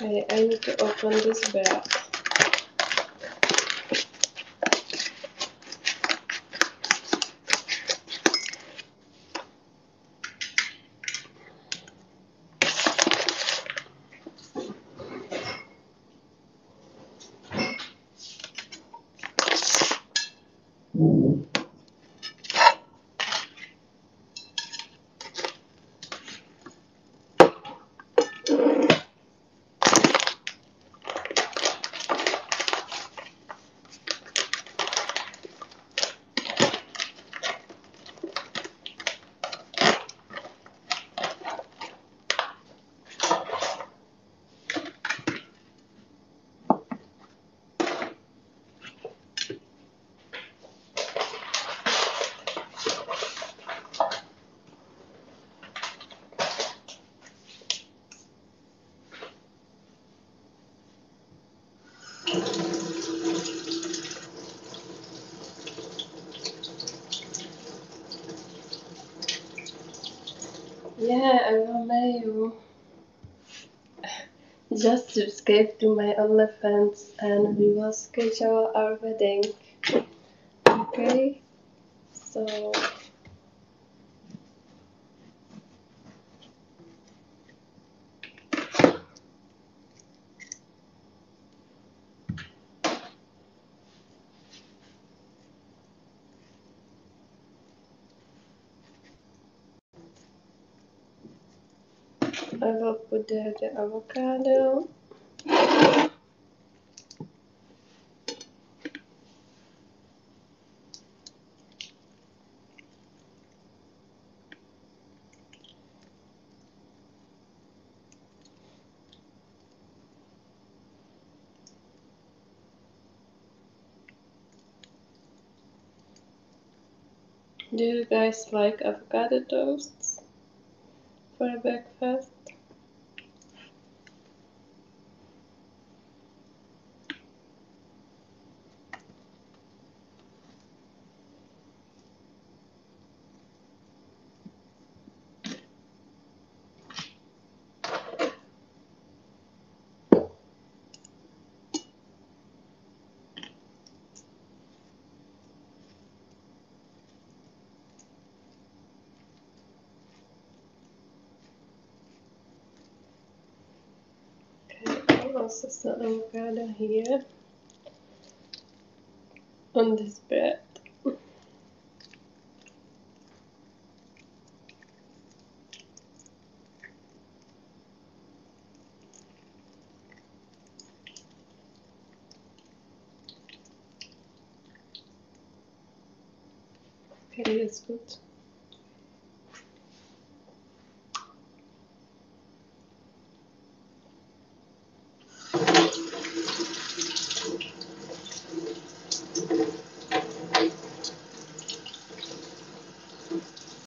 Okay, I need to open this bread. Yeah, you. Just subscribe to my OnlyFans and we will schedule our wedding. Okay? So I will put there the avocado. Do you guys like avocado toasts for breakfast? Okay, also some avocado here on this bread. Okay, that's good.